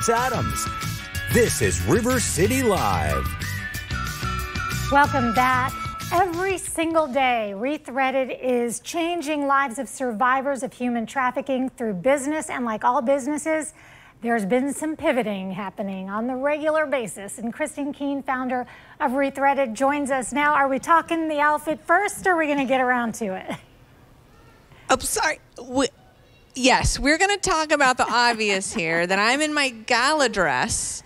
Alex Adams. This is River City Live. Welcome back. Every single day, Rethreaded is changing lives of survivors of human trafficking through business. And like all businesses, there's been some pivoting happening on the regular basis. And Kristin Keen, founder of Rethreaded, joins us now. Are we talking the outfit first or are we going to get around to it? I'm oh, sorry. We, yes, we're going to talk about the obvious here that I'm in my gala dress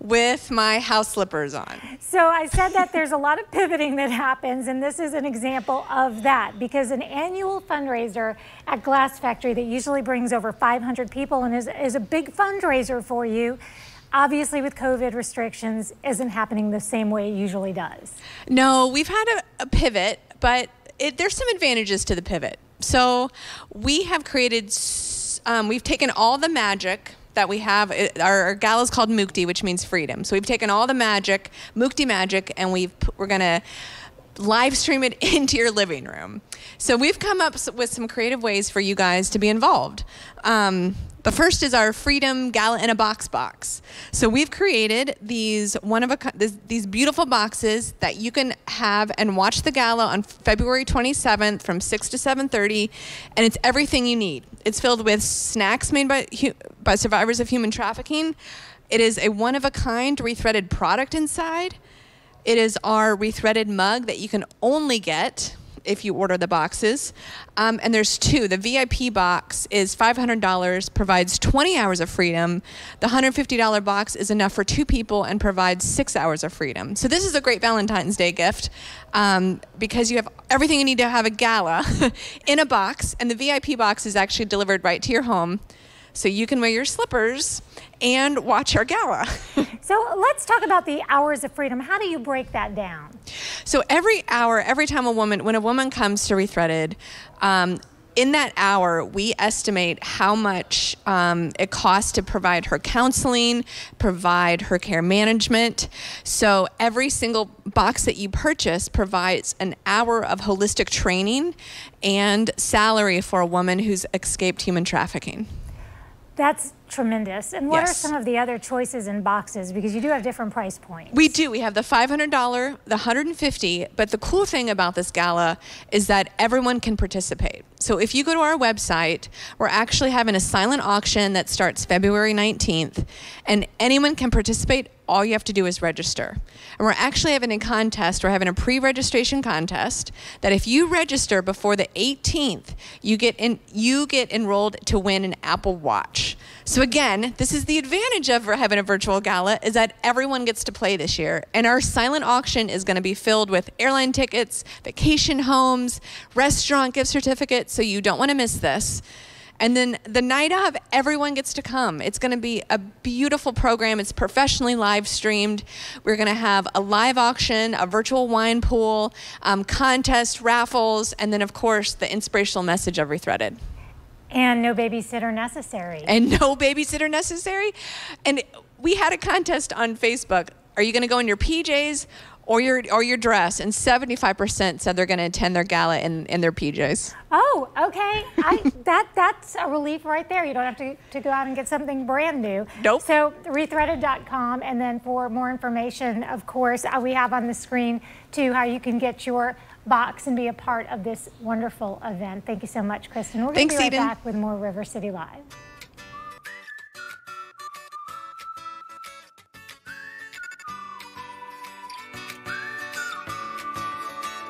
with my house slippers on. So I said that there's a lot of pivoting that happens, and this is an example of that because an annual fundraiser at Glass Factory that usually brings over 500 people and is, is a big fundraiser for you obviously with COVID restrictions isn't happening the same way it usually does. No, we've had a, a pivot, but it, there's some advantages to the pivot. So we have created, um, we've taken all the magic that we have. Our, our gala is called Mukti, which means freedom. So we've taken all the magic, Mukti magic, and we've we're gonna live stream it into your living room. So we've come up with some creative ways for you guys to be involved. Um, the first is our Freedom Gala in a Box box. So we've created these one of a these beautiful boxes that you can have and watch the gala on February 27th from 6 to 7:30, and it's everything you need. It's filled with snacks made by by survivors of human trafficking. It is a one of a kind rethreaded product inside. It is our rethreaded mug that you can only get if you order the boxes. Um, and there's two. The VIP box is $500, provides 20 hours of freedom. The $150 box is enough for two people and provides six hours of freedom. So this is a great Valentine's Day gift um, because you have everything you need to have a gala in a box. And the VIP box is actually delivered right to your home so you can wear your slippers and watch our gala. so let's talk about the hours of freedom. How do you break that down? So every hour, every time a woman, when a woman comes to Rethreaded, um, in that hour, we estimate how much um, it costs to provide her counseling, provide her care management. So every single box that you purchase provides an hour of holistic training and salary for a woman who's escaped human trafficking. That's tremendous. And what yes. are some of the other choices in boxes? Because you do have different price points. We do. We have the $500, the 150. but the cool thing about this gala is that everyone can participate. So if you go to our website, we're actually having a silent auction that starts February 19th, and anyone can participate all you have to do is register. And we're actually having a contest. We're having a pre-registration contest that if you register before the 18th, you get in, you get enrolled to win an Apple Watch. So again, this is the advantage of having a virtual gala is that everyone gets to play this year. And our silent auction is going to be filled with airline tickets, vacation homes, restaurant gift certificates. So you don't want to miss this. And then the night of, everyone gets to come. It's going to be a beautiful program. It's professionally live streamed. We're going to have a live auction, a virtual wine pool, um, contest, raffles, and then, of course, the inspirational message of Rethreaded. And no babysitter necessary. And no babysitter necessary. And we had a contest on Facebook. Are you going to go in your PJs or your or your dress, and 75% said they're going to attend their gala in, in their PJs. Oh, okay. I, that that's a relief right there. You don't have to, to go out and get something brand new. Nope. So rethreaded.com, and then for more information, of course, uh, we have on the screen too how you can get your box and be a part of this wonderful event. Thank you so much, Kristin. We're going to be right Eden. back with more River City Live.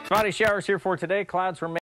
Spotty showers here for today. Clouds remain.